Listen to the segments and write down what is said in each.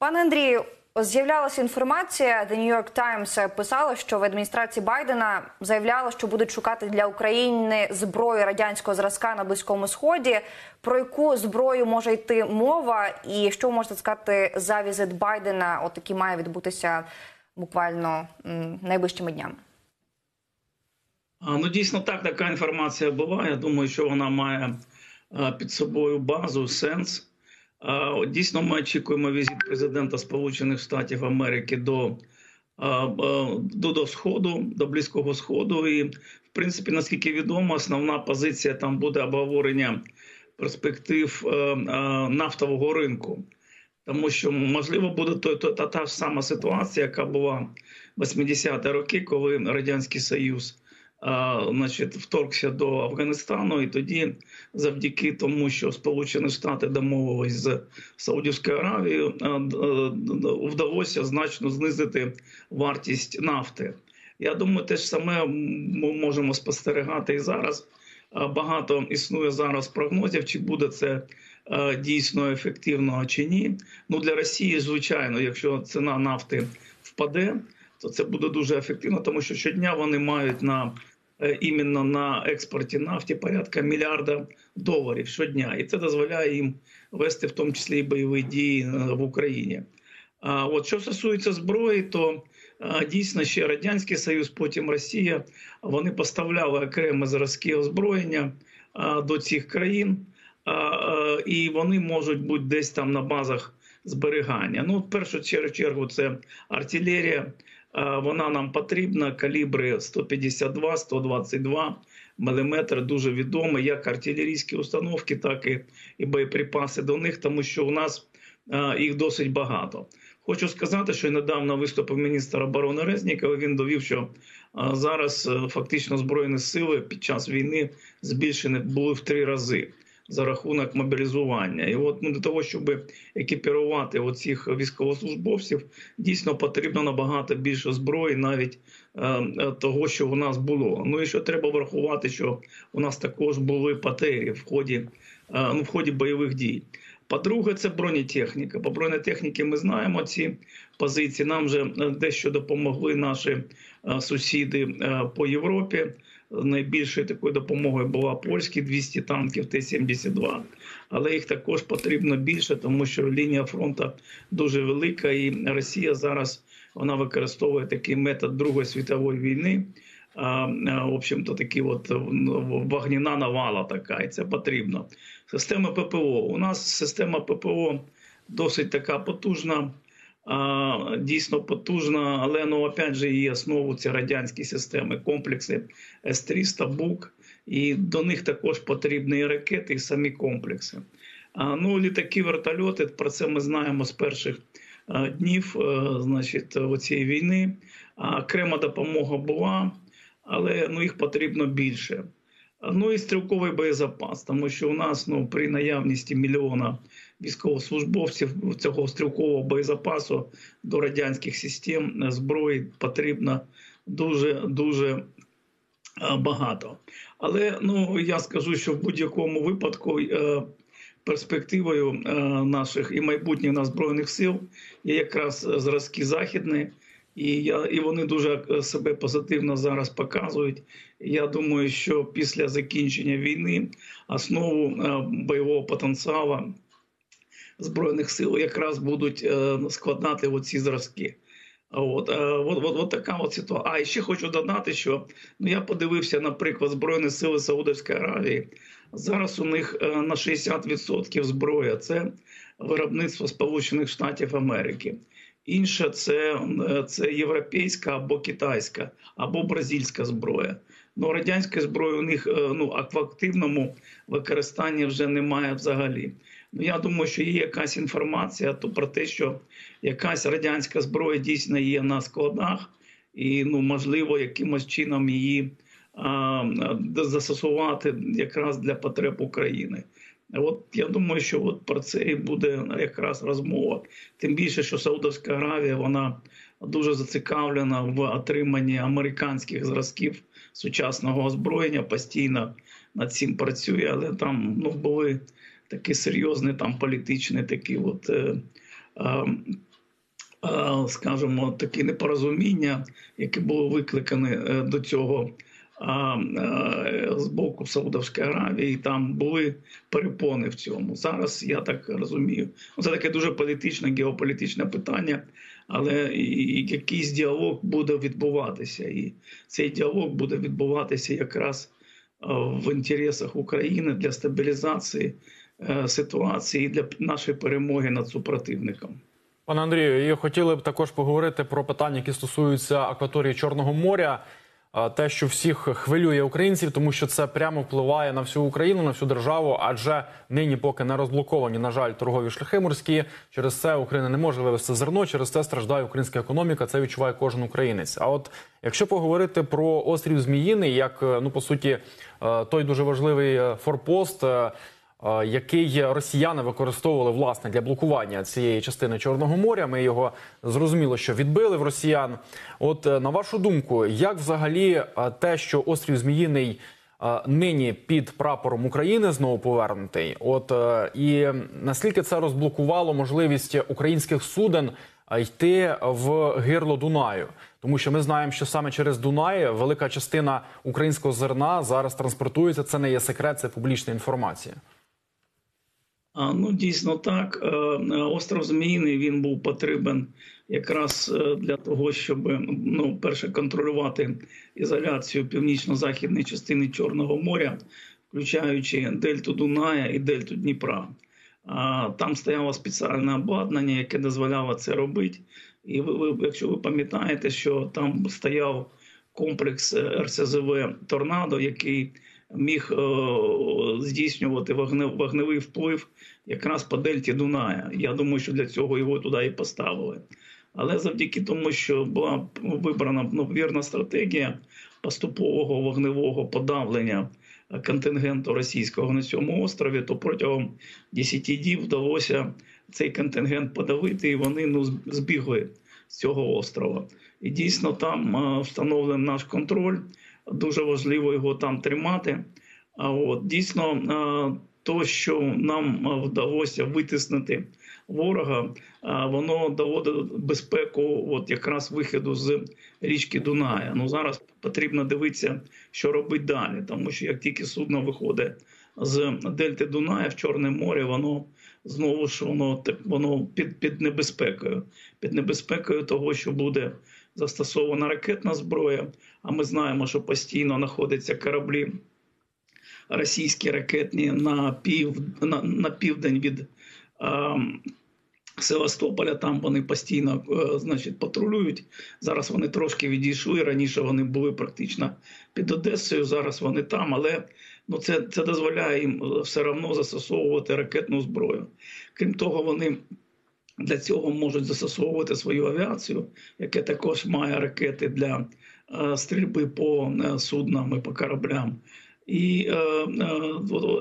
Пане Андрію, з'являлася інформація. The New York Times писала, що в адміністрації Байдена заявляла, що будуть шукати для України зброю радянського зразка на близькому сході. Про яку зброю може йти мова, і що можете сказати за візит Байдена, от який має відбутися буквально найближчими днями? Ну, дійсно так, така інформація була. Я думаю, що вона має під собою базу, сенс. Дійсно, ми очікуємо візит президента Сполучених Штатів Америки до, до, до Сходу, до Близького Сходу. І, в принципі, наскільки відомо, основна позиція там буде обговорення перспектив а, а, нафтового ринку. Тому що можливо буде то, та, та ж сама ситуація, яка була в 80-ті роки, коли Радянський Союз значить, вторгся до Афганістану, і тоді, завдяки тому, що Сполучені Штати домовились з Саудівською Аравією, вдалося значно знизити вартість нафти. Я думаю, те ж саме ми можемо спостерігати і зараз. Багато існує зараз прогнозів, чи буде це е, дійсно ефективно чи ні. Ну для Росії, звичайно, якщо ціна нафти впаде, то це буде дуже ефективно, тому що щодня вони мають на е, іменно на експорті нафті порядка мільярда доларів щодня, і це дозволяє їм вести в тому числі і бойові дії е, в Україні. А от що стосується зброї, то е, дійсно ще радянський союз, потім Росія, вони поставляли окремі зразки озброєння до цих країн, і вони можуть бути десь там на базах зберігання. Ну, в першу чер- чергу, це артилерія. Е, Вона нам потрібна. Калібри 152, 122 мм дуже відомі, як артилерійські установки, так і, і боєприпаси до них, тому що у нас е, їх досить багато. Хочу сказати, що недавно виступив міністр оборони Резніков. Він довів, що е, зараз фактично збройні сили під час війни збільшені були в три рази за рахунок мобілізування. І от ну, для того, щоб екіпірувати оцих військовослужбовців, дійсно потрібно набагато більше зброї, навіть е, е, того, що у нас було. Ну і що треба врахувати, що у нас також були потери в ході, е, ну, в ході бойових дій. По-друге, це бронетехніка. По бронетехніці ми знаємо ці позиції. Нам вже е, дещо допомогли наші е, сусіди по Європі. Найбільшою такою допомогою була польські 200 танків Т-72. Але їх також потрібно більше, тому що лінія фронту дуже велика, і Росія зараз вона використовує такий метод Другої світової війни. В общем-то, такі от вогняна навала така, і це потрібно. Система ППО. У нас система ППО досить така потужна, дійсно потужна, але ну, опять же, її основу це радянські системи, комплекси С-300, БУК, і до них також потрібні і ракети, і самі комплекси. Ну, літаки, вертольоти, про це ми знаємо з перших днів е, цієї війни. Окрема допомога була, але ну, їх потрібно більше. Ну і стрілковий боєзапас, тому що у нас ну, при наявності мільйона військовослужбовців цього стрілкового боєзапасу до радянських систем е, зброї потрібно дуже дуже е, багато. Але ну я скажу, що в будь-якому випадку е, перспективою наших і майбутніх нас збройних сил є якраз зразки західні. І я і вони дуже себе позитивно зараз показують. Я думаю, що після закінчення війни основу бойового потенціалу збройних сил якраз будуть е, складати оці зразки. От, е, от, от, от така от ситуація. А і ще хочу додати, що ну я подивився, наприклад, Збройні сили Саудовської Аравії. Зараз у них е, на 60% зброя це виробництво Сполучених Штатів Америки. Інше це, це європейська або китайська, або бразильська зброя. Ну, радянської зброї у них ну, в використанні вже немає взагалі. Ну, я думаю, що є якась інформація то про те, що якась радянська зброя дійсно є на складах, і ну, можливо, якимось чином її а, застосувати якраз для потреб України. От я думаю, що от про це і буде якраз розмова. Тим більше, що Саудовська Аравія вона дуже зацікавлена в отриманні американських зразків сучасного озброєння, постійно над цим працює, але там ну, були такі серйозні там політичні такі от. Е, е, е, скажімо, такі непорозуміння, які були викликані е, до цього а, е, з боку Саудовської Аравії, там були перепони в цьому. Зараз я так розумію. Ну, Це таке дуже політичне, геополітичне питання, але якийсь діалог буде відбуватися, і цей діалог буде відбуватися якраз е, в інтересах України для стабілізації е, ситуації для нашої перемоги над супротивником. Пане Андрію, і хотіли б також поговорити про питання, які стосуються акваторії Чорного моря. Те, що всіх хвилює українців, тому що це прямо впливає на всю Україну, на всю державу, адже нині поки не розблоковані, на жаль, торгові шляхи морські. Через це Україна не може вивезти зерно, через це страждає українська економіка. Це відчуває кожен українець. А от якщо поговорити про острів Зміїний, як е, ну по суті, е, той дуже важливий е, форпост. Е, який росіяни використовували власне для блокування цієї частини Чорного моря. Ми його зрозуміло, що відбили в росіян. От е, на вашу думку, як взагалі е, те, що острів Зміїний нині під прапором України знову повернутий, от і наскільки це розблокувало можливість українських суден йти в гирло Дунаю? Тому що ми знаємо, що саме через Дунай велика частина українського зерна зараз транспортується. Це не є секрет, це публічна інформація. А, Ну, дійсно так. Е, е, Остров Зміїний він був потрібен якраз е, для того, щоб ну, перше контролювати ізоляцію північно-західної частини Чорного моря, включаючи дельту Дуная і дельту Дніпра. А, Там стояло спеціальне обладнання, яке дозволяло це робити. І ви, якщо ви пам'ятаєте, що там стояв комплекс РСЗВ Торнадо, який міг е, здійснювати вогне, вогневий вплив якраз по дельті Дуная. Я думаю, що для цього його туди і поставили. Але завдяки тому, що була вибрана ну, вірна стратегія поступового вогневого подавлення контингенту російського на цьому острові, то протягом 10 діб вдалося цей контингент подавити, і вони ну, збігли з цього острова. І дійсно там е, встановлений наш контроль. Дуже важливо його там тримати. От дійсно, то, що нам вдалося витиснути ворога, воно доводить безпеку, от якраз виходу з річки Дуная. Ну зараз потрібно дивитися, що робить далі, тому що як тільки судно виходить з Дельти Дуная в Чорне море, воно знову ж воно воно під, під небезпекою, під небезпекою того, що буде застосована ракетна зброя. А ми знаємо, що постійно знаходяться кораблі російські ракетні на пів на, на південь від. Е, Севастополя там вони постійно е, значить, патрулюють. Зараз вони трошки відійшли. Раніше вони були практично під Одесою. Зараз вони там, але ну це це дозволяє їм все одно застосовувати ракетну зброю. Крім того, вони для цього можуть застосовувати свою авіацію, яка також має ракети для е, стрільби по е, суднам і по кораблям, і,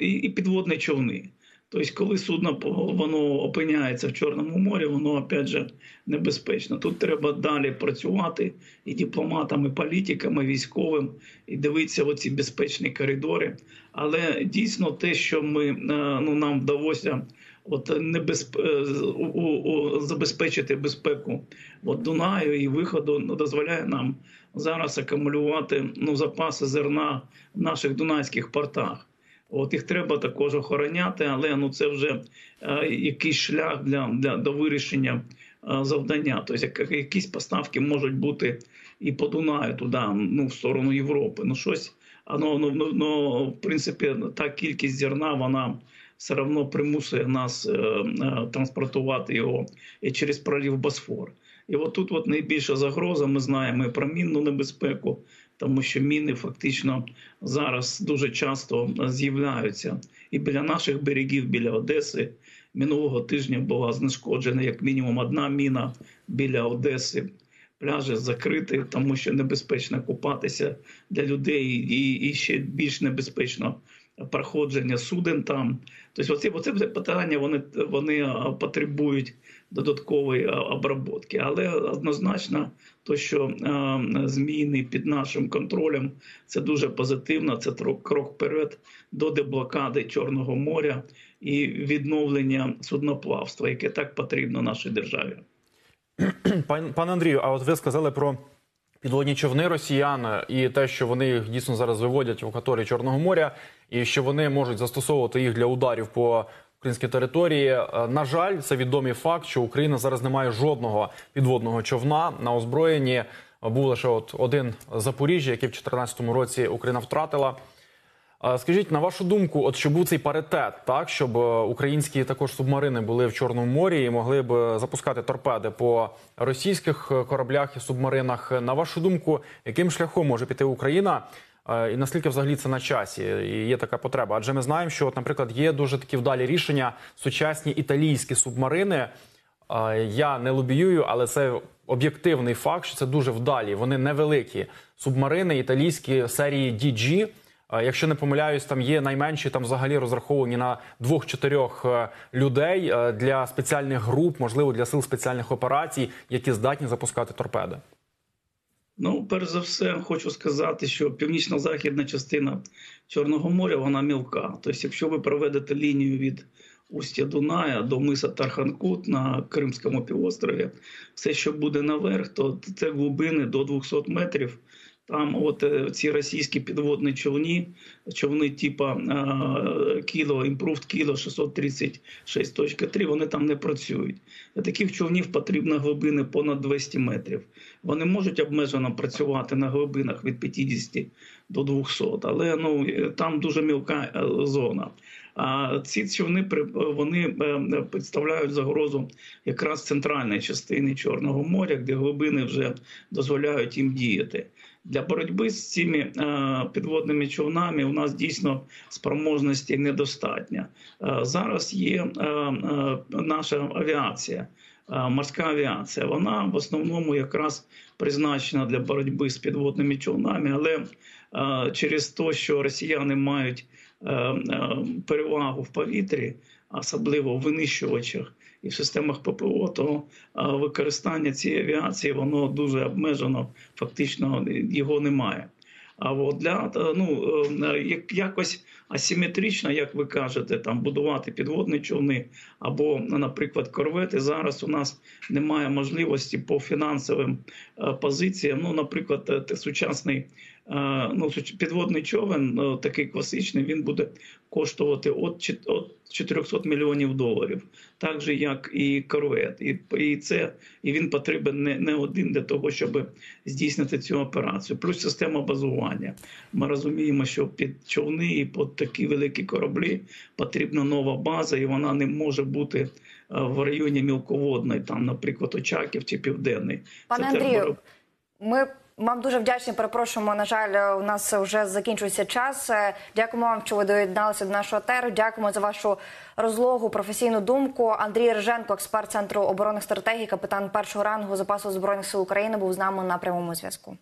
і, і підводні човни. Тобто, коли судно воно опиняється в Чорному морі, воно опять же небезпечно. Тут треба далі працювати і дипломатами, і політиками, і військовим, і дивитися оці безпечні коридори. Але дійсно те, що ми ну нам вдалося от небезп... у, у, у, забезпечити безпеку от Дунаю і виходу, дозволяє нам зараз акумулювати ну запаси зерна в наших дунайських портах. От їх треба також охороняти, але ну це вже е, якийсь шлях для для до вирішення е, завдання. Тобто, якісь поставки можуть бути і по Дунаю туди, ну в сторону Європи. Ну щось ну, ну, ну, ну в принципі, та кількість зерна вона все одно примусує нас е, е, транспортувати його через пролів Босфор. І от тут от найбільша загроза. Ми знаємо і про мінну небезпеку тому що міни фактично зараз дуже часто з'являються і біля наших берегів, біля Одеси. Минулого тижня була знешкоджена як мінімум одна міна біля Одеси. Пляжі закриті, тому що небезпечно купатися для людей, і і ще більш небезпечно проходження суден там. Тобто, оці, оце питання вони вони потребують додаткової обробки. Але однозначно, то що зміни під нашим контролем це дуже позитивно. Це крок вперед до деблокади Чорного моря і відновлення судноплавства, яке так потрібно нашій державі. Пан, пане Андрію, а от ви сказали про підводні човни росіян і те, що вони їх дійсно зараз виводять в акваторії Чорного моря, і що вони можуть застосовувати їх для ударів по українській території. Е, На жаль, це відомий факт, що Україна зараз не має жодного підводного човна на озброєнні. Був лише от один Запоріжжя, який в 2014 році Україна втратила. Скажіть, на вашу думку, от щоб був цей паритет, так щоб е, українські також субмарини були в Чорному морі і могли б е, запускати торпеди по російських е, кораблях і субмаринах. На вашу думку, яким шляхом може піти Україна? І наскільки взагалі це на часі і є така потреба? Адже ми знаємо, що, от, наприклад, є дуже такі вдалі рішення сучасні італійські субмарини. Я не лобіюю, але це об'єктивний факт, що це дуже вдалі. Вони невеликі субмарини італійські серії DG. Е, Якщо не помиляюсь, там є найменші там взагалі розраховані на двох-чотирьох е, людей е, для спеціальних груп, можливо, для сил спеціальних операцій, які здатні запускати торпеди. Ну, перш за все, хочу сказати, що північно-західна частина Чорного моря вона мілка. Тобто, якщо ви проведете лінію від устя Дуная до миса Тарханкут на Кримському півострові, все, що буде наверх, то це глибини до 200 метрів. Там, от е, ці російські підводні човні, човни типа е, кіло, імпровд кіло 636.3, вони там не працюють. Таких човнів потрібно глибини понад 200 метрів. Вони можуть обмежено працювати на глибинах від 50 до 200, але ну е, там дуже мілка зона. А ці човни вони представляють загрозу якраз центральної частини Чорного моря, де глибини вже дозволяють їм діяти. Для боротьби з цими е, підводними човнами у нас дійсно спроможності недостатньо. Е, зараз є е, наша авіація. Морська авіація, вона в основному якраз призначена для боротьби з підводними човнами, але через те, що росіяни мають перевагу в повітрі, особливо в винищувачах і в системах ППО, то використання цієї авіації воно дуже обмежено, фактично його немає. А от для ну е, як якось асиметрично, як ви кажете, там будувати підводні човни або, наприклад, корвети. Зараз у нас немає можливості по фінансовим е, позиціям. Ну, наприклад, е, сучасний ну, підводний човен, е, такий класичний, він буде коштувати от чет- 400 мільйонів доларів, так же як і корвет. І, і це і він потрібен не, не один для того, щоб здійснити цю операцію. Плюс система базування. Ми розуміємо, що під човни і під такі великі кораблі потрібна нова база, і вона не може бути е, в районі мілководної, там, наприклад, Очаків чи Південний. Пане Андрію, ми вам дуже вдячні. Перепрошуємо. На жаль, у нас вже закінчується час. Дякуємо вам, що ви доєдналися до нашого теру. Дякуємо за вашу розлогу, професійну думку. Андрій Риженко, експерт центру оборонних стратегій, капітан першого рангу запасу збройних сил України, був з нами на прямому зв'язку.